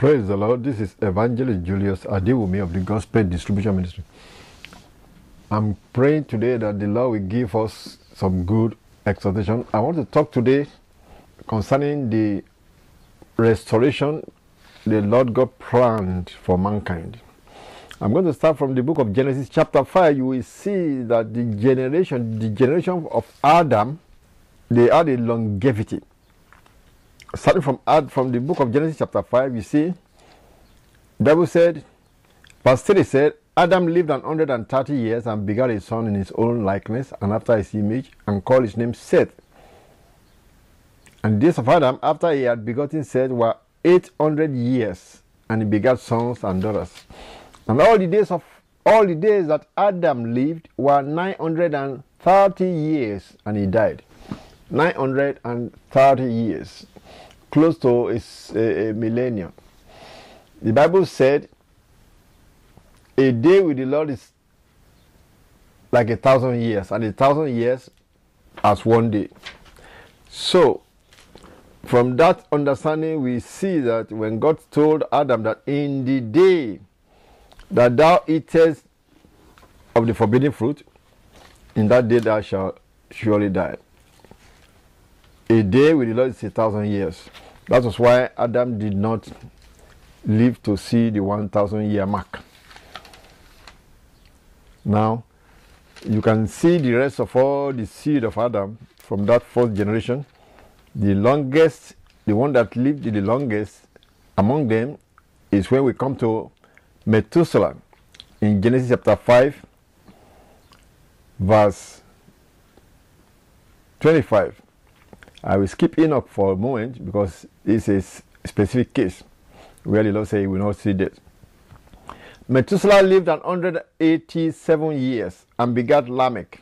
Praise the Lord. This is Evangelist Julius Adewumi of the Gospel Distribution Ministry. I'm praying today that the Lord will give us some good exhortation. I want to talk today concerning the restoration the Lord God planned for mankind. I'm going to start from the book of Genesis, chapter 5. You will see that the generation, the generation of Adam, they had a longevity. Starting from Ad, from the book of Genesis, chapter 5, you see, the Bible said, verse 3 said, Adam lived an hundred and thirty years and begat a son in his own likeness and after his image, and called his name Seth. And the days of Adam, after he had begotten Seth, were eight hundred years, and he begat sons and daughters. And all the days of all the days that Adam lived were nine hundred and thirty years, and he died. Nine hundred and thirty years, close to a, a, millennium. The Bible said, "A day with the Lord is like a thousand years, and a thousand years as one day." So, from that understanding, we see that when God told Adam that in the day that thou eatest of the forbidden fruit, in that day thou shalt surely die. A day with the Lord is a thousand years. That was why Adam did not live to see the 1,000 year mark. Now, you can see the rest of all the seed of Adam from that fourth generation. The longest, the one that lived the longest among them is when we come to Methuselah in Genesis chapter 5, verse 25. I will skip Enoch for a moment because this is a specific case where the Lord said he will not see death. Methuselah lived an 187 years and begat Lamech.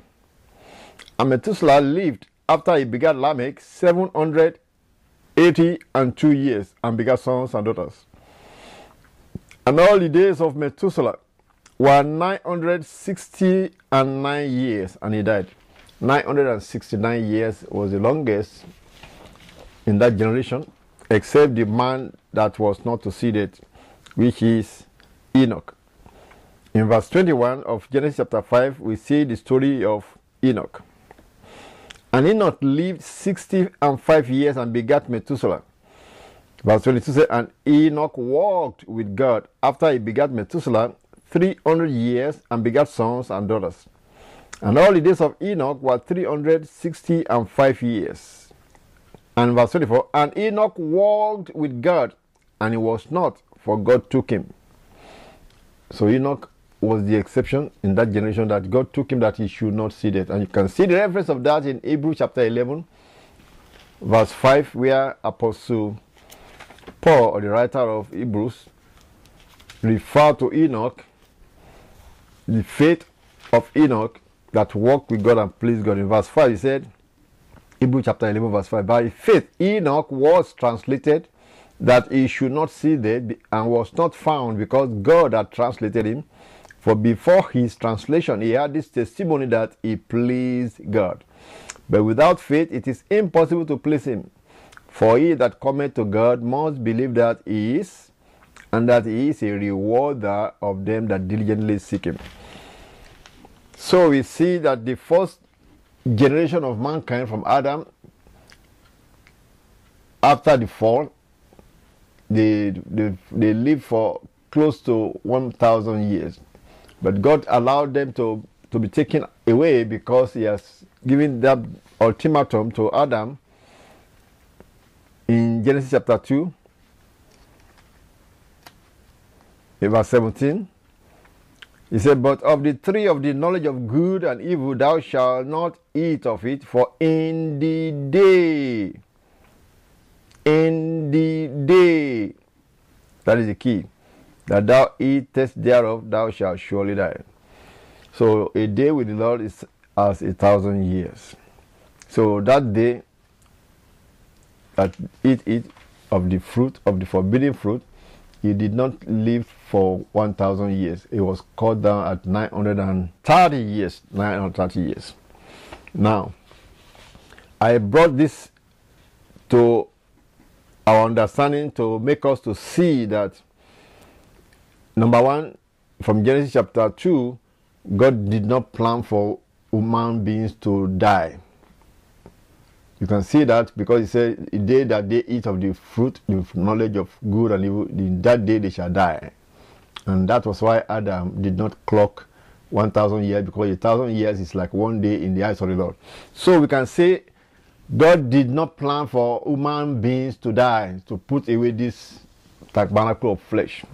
And Methuselah lived after he begat Lamech 780 and two years and begat sons and daughters. And all the days of Methuselah were 960 and nine years, and he died. 969 years was the longest in that generation, except the man that was not it, which is Enoch. In verse 21 of Genesis chapter 5, we see the story of Enoch. And Enoch lived 60 and 5 years and begat Methuselah. Verse 22 says, And Enoch walked with God after he begat Methuselah 300 years and begat sons and daughters. And all the days of Enoch were 360 and 5 years. And verse 24, And Enoch walked with God, and he was not, for God took him. So Enoch was the exception in that generation that God took him that he should not see death. And you can see the reference of that in Hebrews chapter 11, verse 5, where Apostle Paul, or the writer of Hebrews, referred to Enoch, the faith of Enoch that walked with God and pleased God. In verse 5, he said, Hebrews chapter 11, verse 5, by faith Enoch was translated that he should not see death and was not found because God had translated him. For before his translation, he had this testimony that he pleased God. But without faith, it is impossible to please him. For he that cometh to God must believe that he is, and that he is a rewarder of them that diligently seek him. So we see that the first generation of mankind from Adam, after the fall, they, they, they lived for close to 1,000 years. But God allowed them to, to be taken away because He has given that ultimatum to Adam in Genesis chapter 2, verse 17. He said, But of the tree of the knowledge of good and evil thou shalt not eat of it, for in the day, in the day, that is the key, that thou eatest thereof, thou shalt surely die. So a day with the Lord is as a thousand years. So that day that eat it of the fruit of the forbidden fruit, he did not live for 1,000 years. It was cut down at 930 years. 930 years. Now, I brought this to our understanding to make us to see that number one, from Genesis chapter 2, God did not plan for human beings to die. You can see that because he said, The day that they eat of the fruit, the knowledge of good and evil, in that day they shall die. And that was why Adam did not clock 1,000 years because a thousand years is like one day in the eyes of the Lord. So we can say God did not plan for human beings to die, to put away this tabernacle of flesh.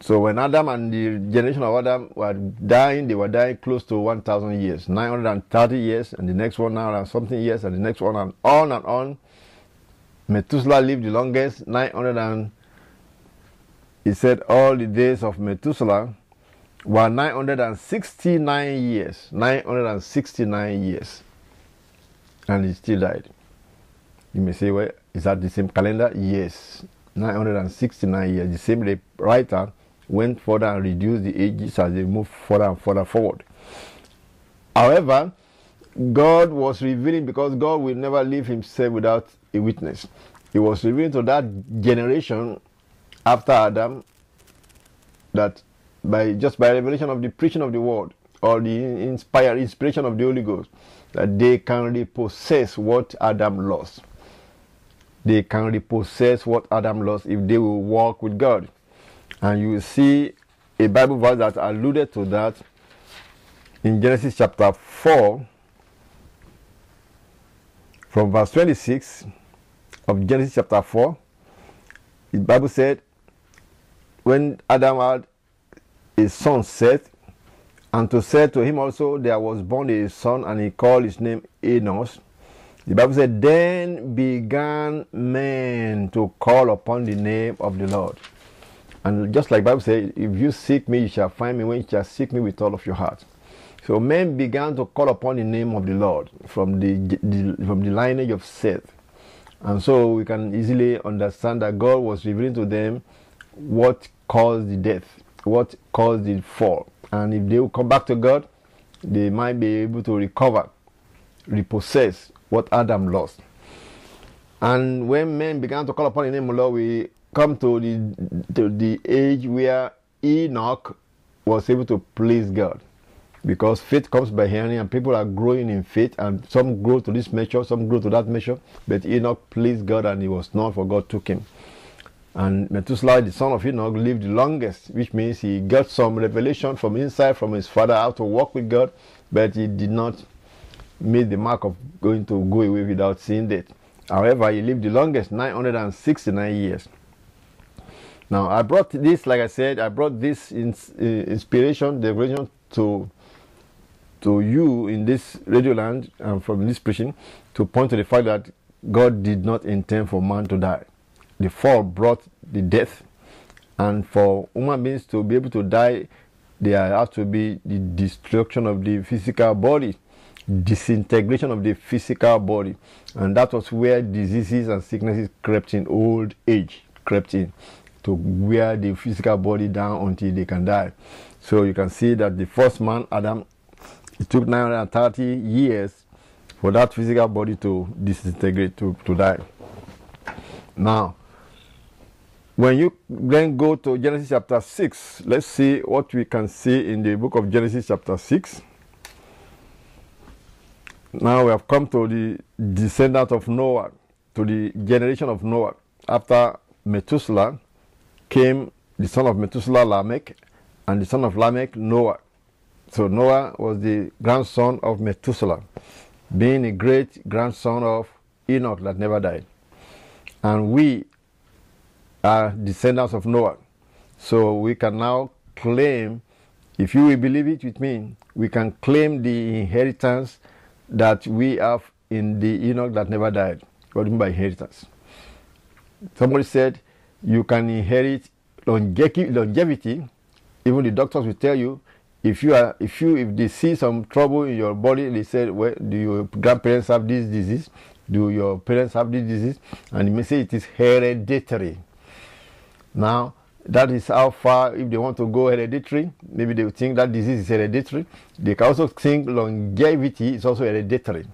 So when Adam and the generation of Adam were dying, they were dying close to 1,000 years, 930 years, and the next one now and something years, and the next one and on and on. Methuselah lived the longest, 900 and he said all the days of Methuselah were 969 years. 969 years. And he still died. You may say, well, is that the same calendar? Yes. 969 years. The same writer went further and reduced the ages as they moved further and further forward. However, God was revealing because God will never leave himself without a witness. He was revealing to that generation after Adam that by just by revelation of the preaching of the word or the inspired inspiration of the Holy Ghost that they can repossess what Adam lost. They can repossess what Adam lost if they will walk with God. And you will see a Bible verse that alluded to that in Genesis chapter 4, from verse 26 of Genesis chapter 4. The Bible said, when Adam had his son Seth, and to Seth to him also there was born a son, and he called his name Enos. The Bible said, Then began men to call upon the name of the Lord. And just like Bible says, if you seek me, you shall find me when you shall seek me with all of your heart. So men began to call upon the name of the Lord from the, the, from the lineage of Seth. And so we can easily understand that God was revealing to them what caused the death, what caused the fall. And if they will come back to God, they might be able to recover, repossess what Adam lost. And when men began to call upon the name of the Lord, we come to the, to the age where Enoch was able to please God. Because faith comes by hearing, and people are growing in faith, and some grow to this measure, some grow to that measure. But Enoch pleased God, and he was not, for God took him. And Methuselah, the son of Enoch, lived the longest, which means he got some revelation from inside from his father how to walk with God, but he did not meet the mark of going to go away without seeing death. However, he lived the longest, 969 years. Now, I brought this, like I said, I brought this uh, inspiration, the revelation to to you in this radio land and from this preaching to point to the fact that God did not intend for man to die. The fall brought the death, and for human beings to be able to die, there has to be the destruction of the physical body, disintegration of the physical body, and that was where diseases and sicknesses crept in, old age crept in to wear the physical body down until they can die. So you can see that the first man, Adam, it took 930 years for that physical body to disintegrate, to, to die. Now, when you then go to Genesis chapter 6, let's see what we can see in the book of Genesis chapter 6. Now we have come to the descendant of Noah, to the generation of Noah. After Methuselah, came the son of Methuselah, Lamech, and the son of Lamech, Noah. So Noah was the grandson of Methuselah, being a great grandson of Enoch that never died. And we are descendants of Noah. So we can now claim, if you will believe it with me, we can claim the inheritance that we have in the Enoch that never died. What do you mean by inheritance? Somebody said, you can inherit longevity. Even the doctors will tell you if you are if you if they see some trouble in your body, they say, well, do your grandparents have this disease? Do your parents have this disease? And they may say it is hereditary. Now, that is how far, if they want to go hereditary, maybe they think that disease is hereditary. They can also think longevity is also hereditary.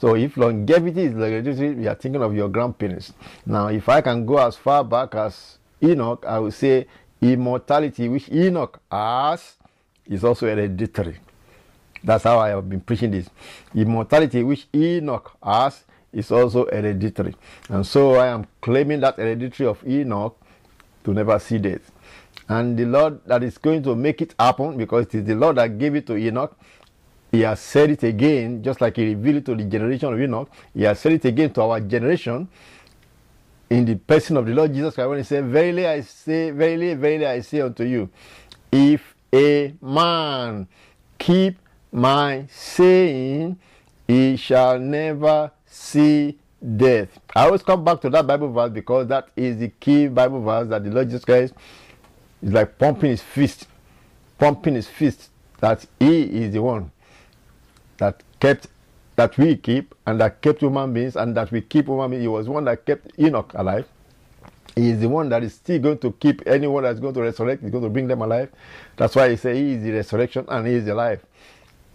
So if longevity is hereditary, you are thinking of your grandparents. Now, if I can go as far back as Enoch, I will say immortality, which Enoch has, is also hereditary. That's how I have been preaching this. Immortality, which Enoch has, is also hereditary. And so I am claiming that hereditary of Enoch to never see death. And the Lord that is going to make it happen, because it is the Lord that gave it to Enoch, he has said it again, just like he revealed it to the generation of Enoch, he has said it again to our generation in the person of the Lord Jesus Christ when he said, Verily I say, verily, verily I say unto you, if a man keep my saying, he shall never see death. I always come back to that Bible verse because that is the key Bible verse that the Lord Jesus Christ is like pumping his fist, pumping his fist that he is the one that kept that we keep and that kept human beings and that we keep human beings. He was one that kept Enoch alive. He is the one that is still going to keep anyone that's going to resurrect, he's going to bring them alive. That's why he said he is the resurrection and he is the life.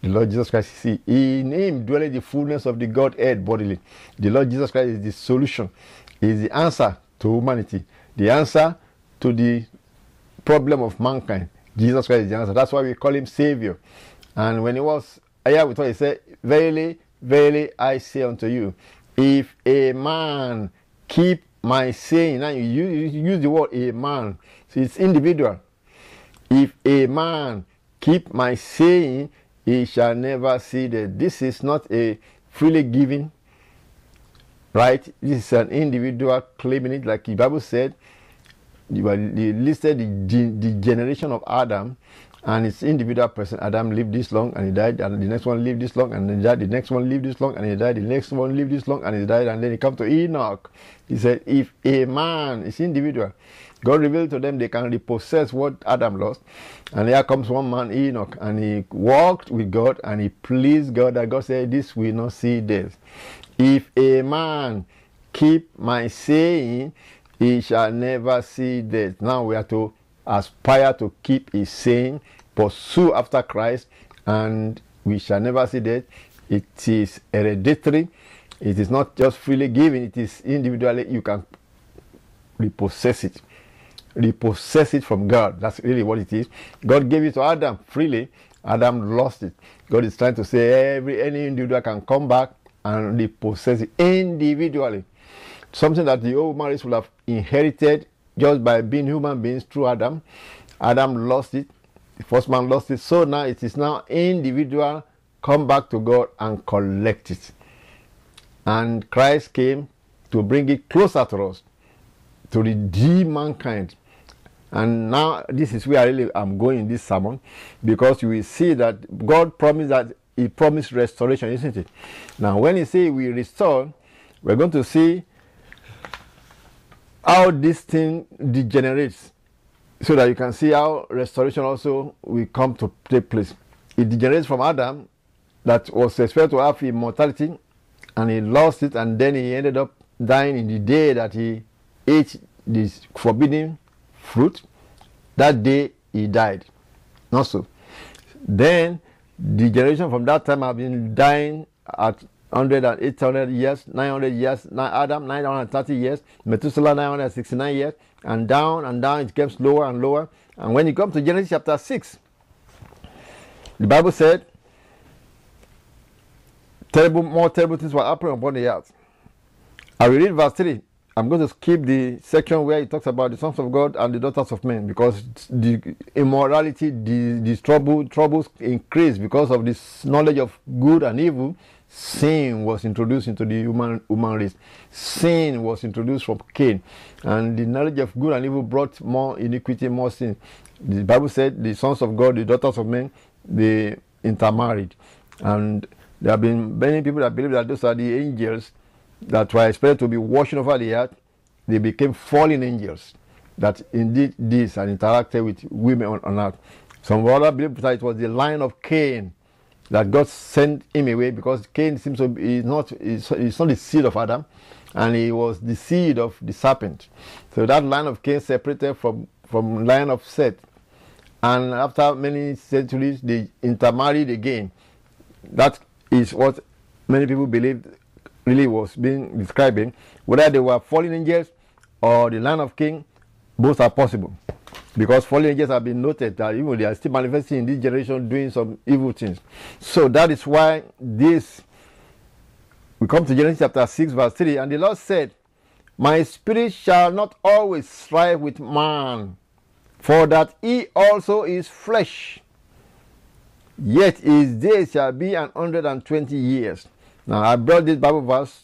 The Lord Jesus Christ, see, in him dwelleth the fullness of the Godhead bodily. The Lord Jesus Christ is the solution, he is the answer to humanity, the answer to the problem of mankind. Jesus Christ is the answer. That's why we call him Savior. And when he was here with us, he said, Verily, verily, I say unto you, if a man keep my saying, now you you use the word a man, so it's individual. If a man keep my saying, he shall never see that this is not a freely given right? This is an individual claiming it. Like the bible said you listed the, the generation of adam and it's individual person adam lived this long and he died and the next one lived this long and he died the next one lived this long and he died the next one lived this long and he died and then he come to enoch he said if a man is individual God revealed to them they can repossess what Adam lost. And here comes one man, Enoch, and he walked with God and he pleased God that God said, This will not see death. If a man keep my saying, he shall never see death. Now we are to aspire to keep his saying, pursue after Christ, and we shall never see death. It is hereditary. It is not just freely given, it is individually you can repossess it repossess it from God. That's really what it is. God gave it to Adam freely. Adam lost it. God is trying to say every any individual can come back and repossess it individually. Something that the old marriage will have inherited just by being human beings through Adam. Adam lost it. The first man lost it. So now it is now individual. Come back to God and collect it. And Christ came to bring it closer to us, to redeem mankind and now this is where I really am going in this sermon because you will see that God promised that He promised restoration, isn't it? Now, when He say we restore, we're going to see how this thing degenerates so that you can see how restoration also will come to take place. It degenerates from Adam that was expected to have immortality and he lost it and then he ended up dying in the day that he ate this forbidden fruit. That day he died. Not so. Then the generation from that time have been dying at 100 and 800 years, 900 years, Adam 930 years, Methuselah 969 years, and down and down it gets lower and lower. And when you come to Genesis chapter 6, the Bible said, terrible, more terrible things were happening upon the earth. I will read verse 3. I'm going to skip the section where it talks about the sons of God and the daughters of men because the immorality, the, the trouble, troubles increase because of this knowledge of good and evil. Sin was introduced into the human human race. Sin was introduced from Cain, and the knowledge of good and evil brought more iniquity, more sin. The Bible said the sons of God, the daughters of men, they intermarried, and there have been many people that believe that those are the angels that were expected to be watching over the earth, they became fallen angels that indeed this and interacted with women on, on earth. Some other believe that it was the line of Cain that God sent him away because Cain seems to be not is not the seed of Adam, and he was the seed of the serpent. So that line of Cain separated from from line of Seth, and after many centuries they intermarried again. That is what many people believe really was being describing, whether they were fallen angels or the line of Cain, both are possible. Because fallen angels have been noted that even they are still manifesting in this generation doing some evil things. So that is why this we come to Genesis chapter 6, verse 3, and the Lord said, My spirit shall not always strive with man, for that he also is flesh. Yet his days shall be an hundred and twenty years. Now I brought this Bible verse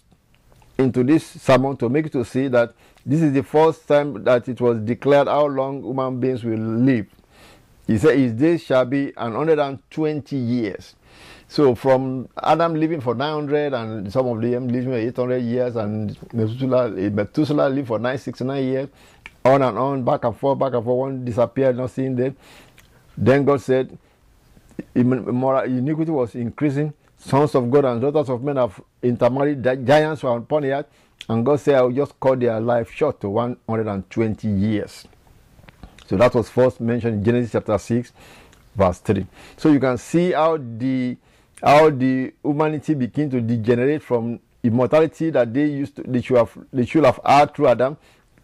into this sermon to make you to see that this is the first time that it was declared how long human beings will live. He said his days shall be an hundred and twenty years. So from Adam living for 900 and some of them living for 800 years and Methuselah, eh, Methuselah lived for 969 years, on and on, back and forth, back and forth, one disappeared, not seen them. Then God said, iniquity was increasing, sons of God and daughters of men have intermarried, giants were upon the earth, and God said, I will just cut their life short to 120 years. So that was first mentioned in Genesis chapter 6, verse 3. So you can see how the how the humanity begin to degenerate from immortality that they used to they should have they should have had through Adam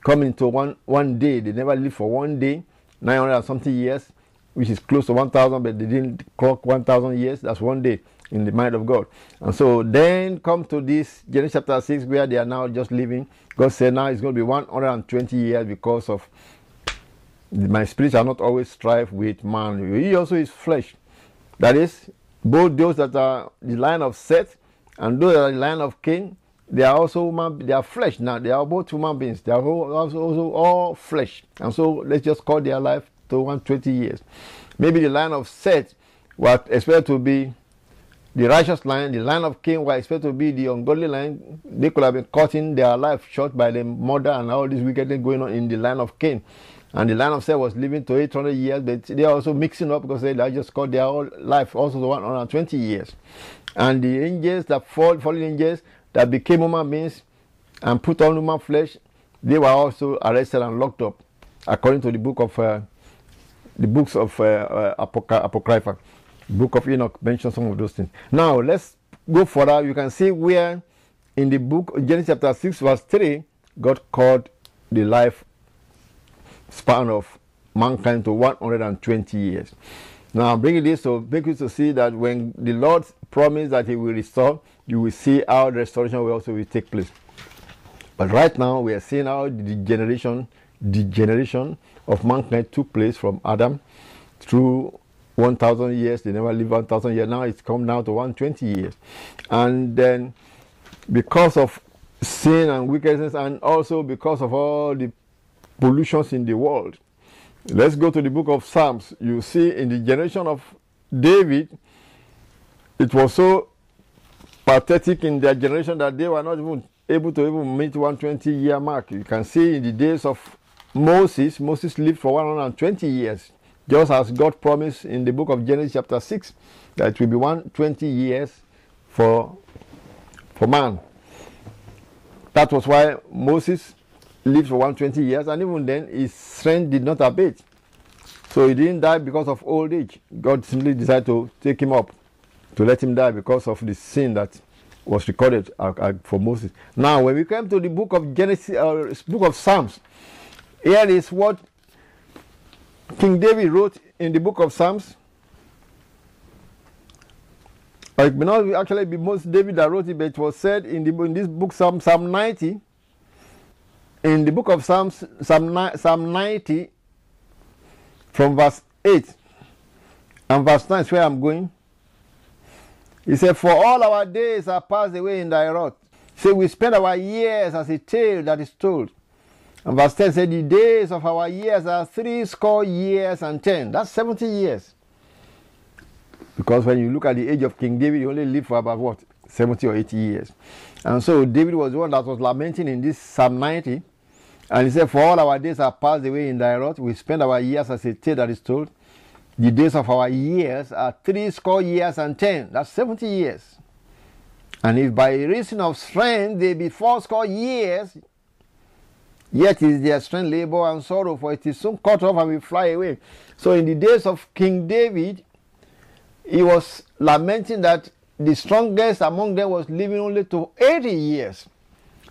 coming to one one day. They never lived for one day, 900 and something years, which is close to 1,000, but they didn't clock 1,000 years. That's one day in the mind of God. And so then come to this Genesis chapter 6 where they are now just living. God said now it's going to be 120 years because of my spirit shall not always strive with man. He also is flesh. That is, both those that are the line of Seth and those that are the line of Cain, they are also human, they are flesh now. They are both human beings. They are also, also all flesh. And so let's just call their life to 120 years. Maybe the line of Seth was expected to be the righteous line, the line of Cain was expected to be the ungodly line. They could have been cutting their life short by the murder and all this wickedness going on in the line of Cain. And the line of Seth was living to 800 years, but they are also mixing up because they just cut their whole life also to 120 years. And the angels that fall, fallen angels that became human beings and put on human flesh, they were also arrested and locked up, according to the book of uh, the books of uh, uh, Apocrypha. Book of Enoch mentions some of those things. Now let's go further. You can see where in the book Genesis chapter 6, verse 3, God called the life span of mankind to 120 years. Now I'm bringing this to make you to see that when the Lord promised that He will restore, you will see how the restoration will also will take place. But right now we are seeing how the generation, degeneration of mankind took place from Adam through 1,000 years. They never live 1,000 years. Now it's come down to 120 years. And then because of sin and wickedness, and also because of all the pollutions in the world. Let's go to the book of Psalms. You see, in the generation of David, it was so pathetic in their generation that they were not even able to even meet 120 year mark. You can see in the days of Moses, Moses lived for 120 years, just as God promised in the book of Genesis chapter 6 that it will be 120 years for, for man. That was why Moses lived for 120 years, and even then his strength did not abate. So he didn't die because of old age. God simply decided to take him up, to let him die because of the sin that was recorded uh, uh, for Moses. Now, when we come to the book of Genesis, uh, book of Psalms, here is what King David wrote in the book of Psalms. It may not actually be most David that wrote it, but it was said in, the, in this book, Psalm, Psalm 90, in the book of Psalms, Psalm, Psalm 90, from verse 8 and verse 9 is where I'm going. He said, For all our days are passed away in thy wrath. Say, we spend our years as a tale that is told. And verse 10 said, The days of our years are three score years and ten. That's 70 years. Because when you look at the age of King David, he only lived for about what? 70 or 80 years. And so David was the one that was lamenting in this Psalm 90 and he said, For all our days are passed away in thy wrath. We spend our years as a tale that is told. The days of our years are three score years and ten. That's 70 years. And if by reason of strength they be four score years, yet is their strength labor and sorrow, for it is soon cut off and will fly away. So in the days of King David, he was lamenting that the strongest among them was living only to 80 years.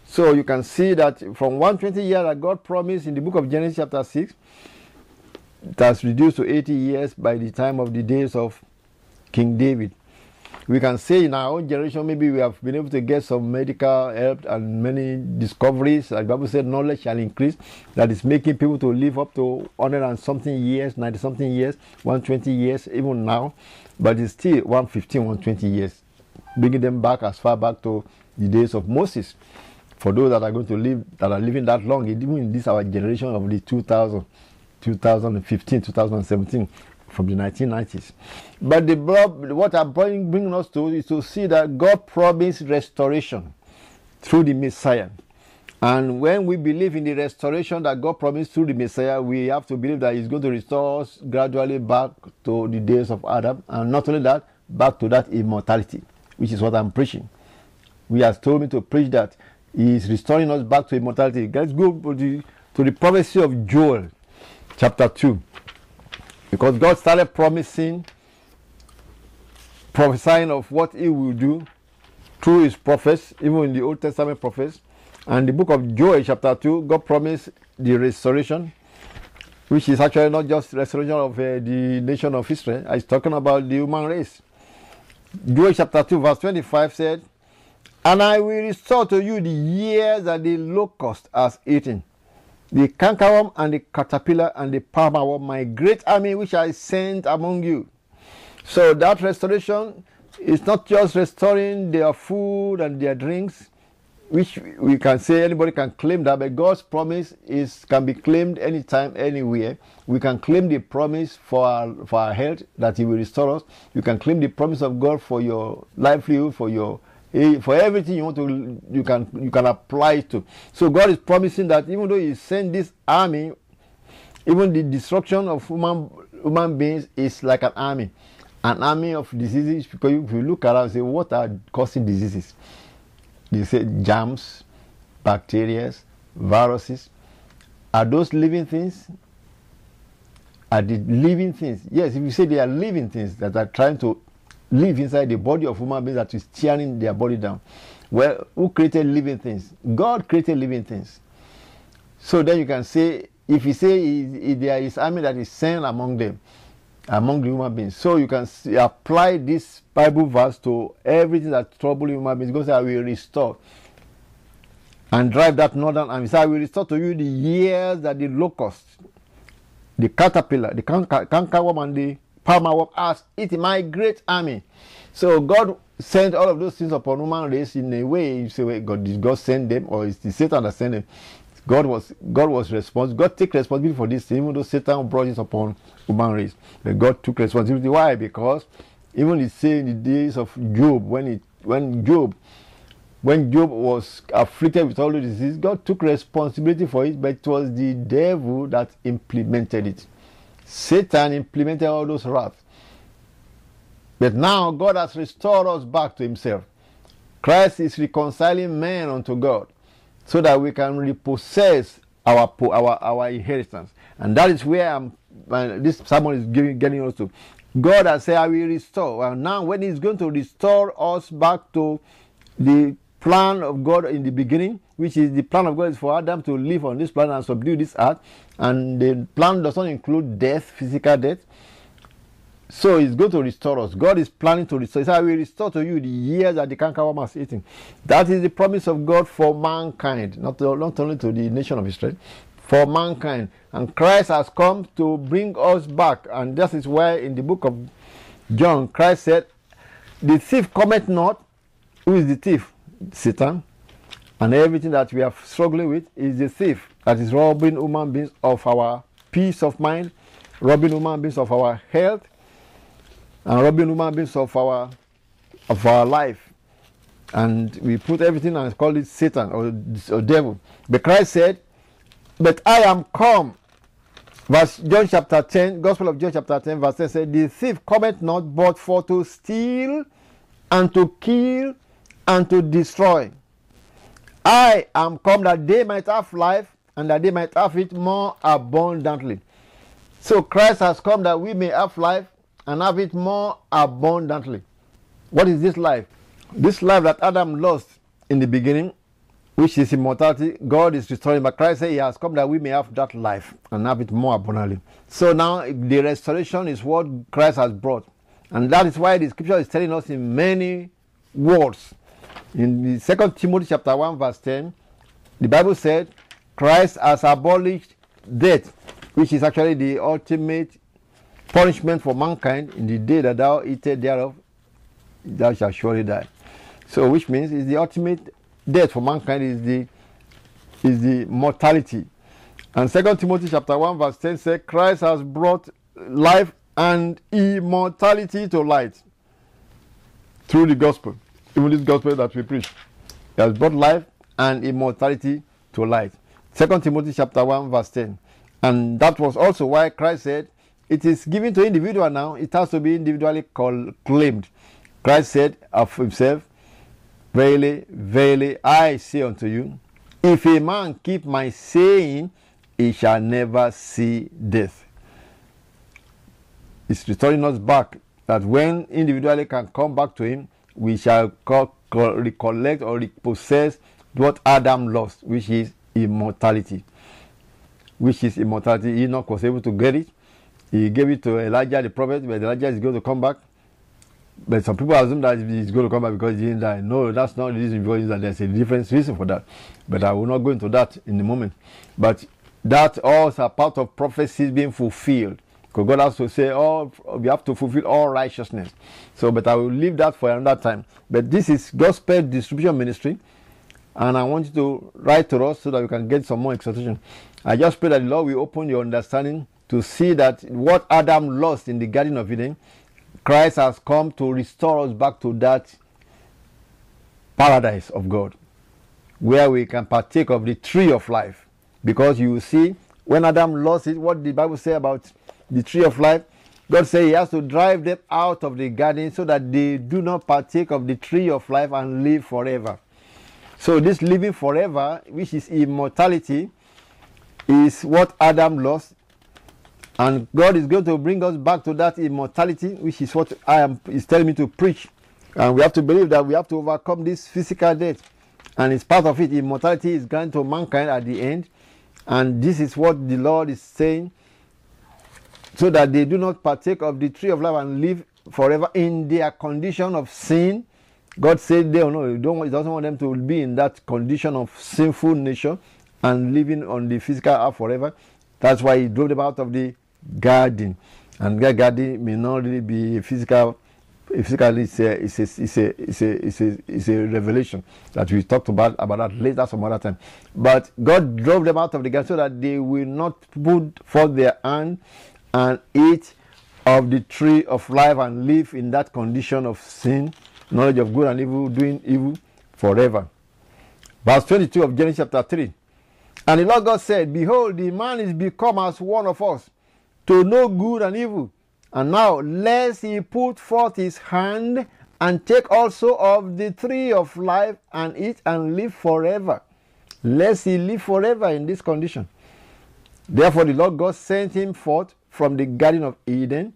So you can see that from 120 years that God promised in the book of Genesis chapter 6, it has reduced to 80 years by the time of the days of King David. We can say in our own generation, maybe we have been able to get some medical help and many discoveries. Like Bible said, knowledge shall increase. That is making people to live up to 100 and something years, 90 something years, 120 years, even now. But it's still 115, 120 years, bringing them back as far back to the days of Moses. For those that are going to live, that are living that long, even in this our generation of the 2000, 2015, 2017, from the 1990s. But the what I'm bringing us to is to see that God promised restoration through the Messiah. And when we believe in the restoration that God promised through the Messiah, we have to believe that He's going to restore us gradually back to the days of Adam. And not only that, back to that immortality, which is what I'm preaching. We have told me to preach that He is restoring us back to immortality. Let's go to the, to the prophecy of Joel, chapter 2. Because God started promising, prophesying of what He will do through His prophets, even in the Old Testament prophets. And the book of Joel, chapter 2, God promised the restoration, which is actually not just restoration of uh, the nation of Israel, it's talking about the human race. Joel chapter 2, verse 25 said, And I will restore to you the years that the locust has eaten the cankerworm and the caterpillar and the palmerworm, my great army which I sent among you. So that restoration is not just restoring their food and their drinks, which we can say anybody can claim that, but God's promise is can be claimed anytime, anywhere. We can claim the promise for our, for our health that He will restore us. You can claim the promise of God for your livelihood, for your for everything you want to you can you can apply it to. So god is promising that even though he sent this army even the destruction of human human beings is like an army. An army of diseases because if you look around say what are causing diseases? They say germs bacteria viruses. Are those living things? Are the living things? Yes if you say they are living things that are trying to live inside the body of human beings that is tearing their body down. Well, who created living things? God created living things. So then you can say, if you say if there is army that is sent among them, among the human beings. So you can see, apply this Bible verse to everything that troubles human beings. God said, I will restore and drive that northern army. So I will restore to you the years that the locust, the caterpillar, the canker, cankerworm, and the palmerworm as it my great army. So God sent all of those things upon human race in a way. You say, wait, God did God send them, or is the Satan that sent them? God was God was responsible. God take responsibility for this, even though Satan brought it upon human race. But God took responsibility. Why? Because even it say in the days of Job, when it when Job when Job was afflicted with all the disease, God took responsibility for it, but it was the devil that implemented it. Satan implemented all those wrath. But now God has restored us back to Himself. Christ is reconciling man unto God so that we can repossess our, our, our inheritance. And that is where I'm, uh, this sermon is giving, getting us to. God has said, I will restore. And now, when He's going to restore us back to the plan of God in the beginning, which is the plan of God is for Adam to live on this planet and subdue this earth. And the plan does not include death, physical death. So he's going to restore us. God is planning to restore. He said, I will restore to you the years that the cankerworm has eaten. That is the promise of God for mankind, not, not only to the nation of Israel, for mankind. And Christ has come to bring us back. And that is why in the book of John, Christ said, The thief cometh not. Who is the thief? Satan, and everything that we are struggling with is the thief that is robbing human beings of our peace of mind, robbing human beings of our health, and robbing human beings of our of our life. And we put everything and call it Satan or, or devil. But Christ said, But I am come. Verse John chapter 10, Gospel of John chapter 10, verse 10 said, The thief cometh not but for to steal and to kill and to destroy. I am come that they might have life and that they might have it more abundantly. So Christ has come that we may have life and have it more abundantly. What is this life? This life that Adam lost in the beginning, which is immortality, God is restoring. But Christ said He has come that we may have that life and have it more abundantly. So now the restoration is what Christ has brought. And that is why the scripture is telling us in many words. In the second Timothy chapter 1, verse 10, the Bible said, Christ has abolished death, which is actually the ultimate punishment for mankind in the day that thou eatest thereof, thou shalt surely die. So which means is the ultimate death for mankind is the is the mortality. And Second Timothy chapter 1, verse 10 says, Christ has brought life and immortality to light through the gospel. Even this gospel that we preach. He has brought life and immortality to light. Second Timothy chapter 1, verse 10. And that was also why Christ said, It is given to individual now, it has to be individually claimed. Christ said of himself, Verily, verily, I say unto you, if a man keep my saying, he shall never see death. It's returning us back that when individually can come back to him, we shall recollect or repossess what Adam lost, which is immortality. Which is immortality. Enoch was able to get it. He gave it to Elijah the prophet, but Elijah is going to come back. But some people assume that he's going to come back because he didn't die. No, that's not the reason because there's a different reason for that. But I will not go into that in the moment. But that all also part of prophecies being fulfilled. Because God has to say, oh, we have to fulfill all righteousness. So, but I will leave that for another time. But this is gospel distribution ministry. And I want you to write to us so that we can get some more exhortation. I just pray that the Lord will open your understanding to see that what Adam lost in the Garden of Eden, Christ has come to restore us back to that paradise of God, where we can partake of the tree of life. Because you see, when Adam lost it, what the Bible say about the tree of life? God said he has to drive them out of the garden so that they do not partake of the tree of life and live forever. So this living forever, which is immortality, is what Adam lost. And God is going to bring us back to that immortality, which is what I am is telling me to preach. And we have to believe that we have to overcome this physical death. And it's part of it. Immortality is granted to mankind at the end. And this is what the Lord is saying. So that they do not partake of the tree of life and live forever in their condition of sin God said they no, he, don't, he doesn't want them to be in that condition of sinful nature and living on the physical earth forever. That's why he drove them out of the garden. And that garden may not really be physical. Physically, it's a, it's a, it's a, it's a, it's a, it's a revelation that we talked about about that later some other time. But God drove them out of the garden so that they will not put forth their hand and eat of the tree of life and live in that condition of sin knowledge of good and evil, doing evil forever. Verse 22 of Genesis chapter 3. And the Lord God said, Behold, the man is become as one of us, to know good and evil. And now, lest he put forth his hand and take also of the tree of life and eat and live forever. Lest he live forever in this condition. Therefore, the Lord God sent him forth from the Garden of Eden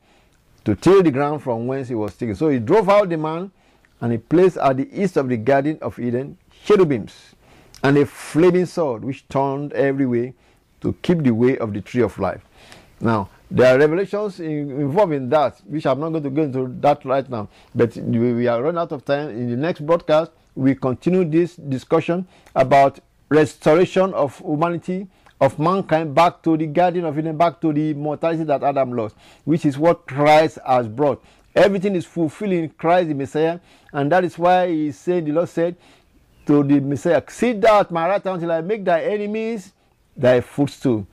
to till the ground from whence he was taken. So he drove out the man and he placed at the east of the Garden of Eden cherubims and a flaming sword which turned every way to keep the way of the tree of life. Now, there are revelations in, involved in that, which I'm not going to go into that right now. But we are running out of time. In the next broadcast, we continue this discussion about restoration of humanity, of mankind back to the Garden of Eden, back to the mortality that Adam lost, which is what Christ has brought. Everything is fulfilling Christ the Messiah, and that is why he said, the Lord said to the Messiah, Sit thou at my right hand until I make thy enemies thy footstool.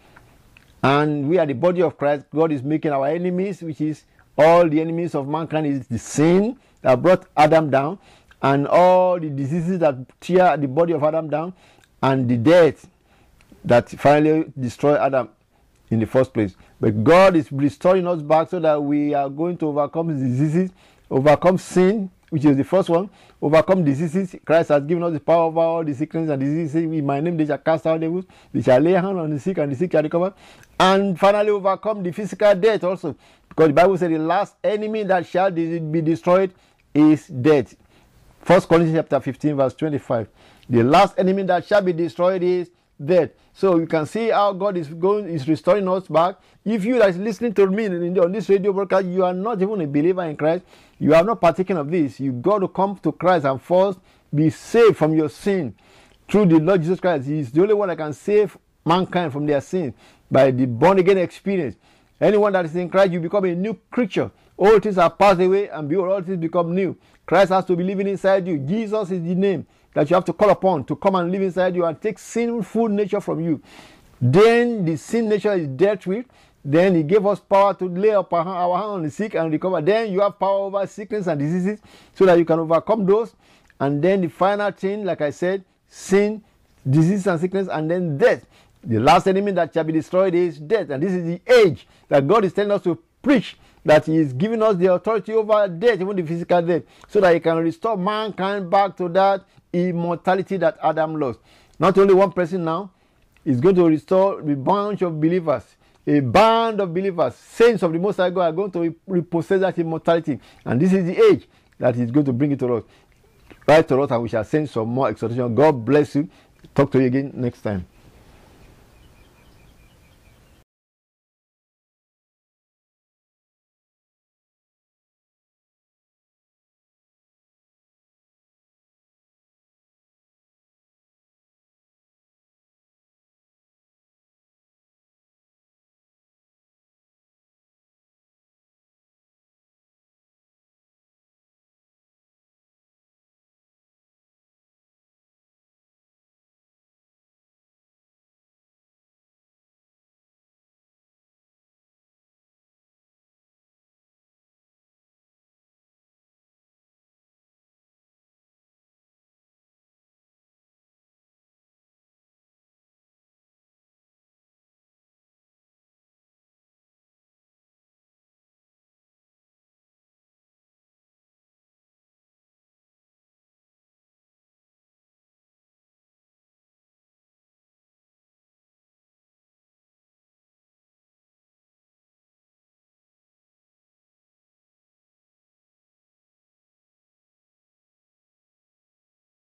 And we are the body of Christ. God is making our enemies, which is all the enemies of mankind, is the sin that brought Adam down, and all the diseases that tear the body of Adam down, and the death that finally destroyed Adam in the first place. But God is restoring us back so that we are going to overcome diseases, overcome sin, which is the first one, overcome diseases. Christ has given us the power over all the sickness and diseases. In my name, they shall cast out devils, they shall lay hands on the sick, and the sick shall recover. And finally, overcome the physical death also. Because the Bible said the last enemy that shall be destroyed is death. First Corinthians chapter 15, verse 25. The last enemy that shall be destroyed is death. So you can see how God is going is restoring us back. If you that is listening to me on this radio broadcast, you are not even a believer in Christ, you have not partaken of this. You got to come to Christ and first be saved from your sin through the Lord Jesus Christ. He is the only one that can save mankind from their sins by the born again experience. Anyone that is in Christ, you become a new creature. All things are passed away, and behold, all things become new. Christ has to be living inside you. Jesus is the name that you have to call upon to come and live inside you and take sinful nature from you. Then the sin nature is dealt with. Then he gave us power to lay up our hand on the sick and recover. Then you have power over sickness and diseases so that you can overcome those. And then the final thing, like I said, sin, disease and sickness, and then death. The last enemy that shall be destroyed is death. And this is the age that God is telling us to preach that He is giving us the authority over death, even the physical death, so that He can restore mankind back to that immortality that Adam lost. Not only one person now, is going to restore a bunch of believers, a band of believers, saints of the Most High God are going to repossess that immortality. And this is the age that He's going to bring it to us. Write to us and we shall send some more exhortation. God bless you. Talk to you again next time.